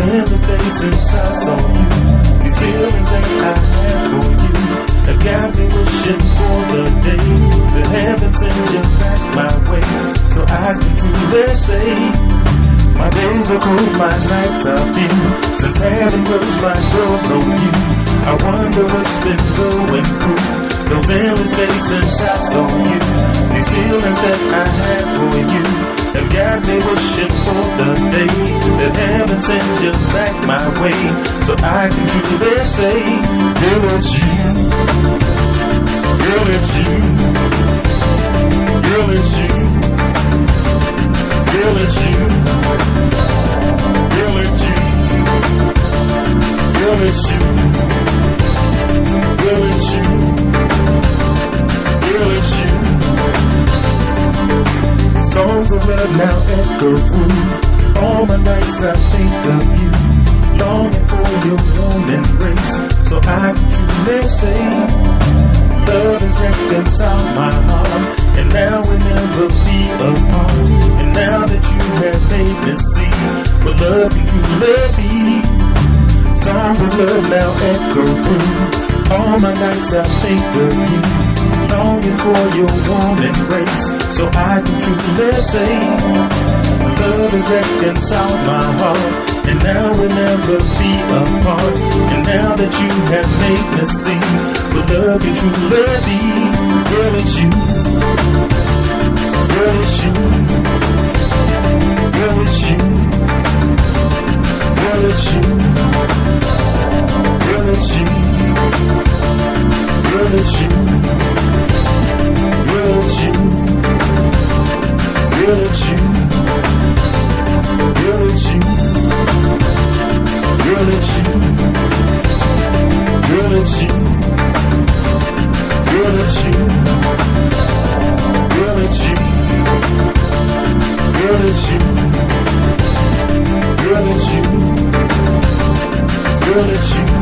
since I saw you. These feelings that I have for you have got me wishing for the day that heaven sends you back my way, so I can truly say. My days are cold, my nights are few. Since heaven closed my doors on you, I wonder what's been going through. Those endless days since I saw you, these feelings that I have for you have got me wishing for the day. That heaven sends you back my way, so I can truly say, girl, it's you, girl, it's you, All my nights I think of you, longing for your warm embrace. So I can truly say, love has reconciled my heart, and now we'll never be apart. And now that you have made me see what love can truly be, songs of love now echo through. All my nights I think of you longing for your warm embrace, so I can truly say, love has reconciled my heart, and now we'll never be apart. And now that you have made me see what love can truly. Be, girl, it's you, you.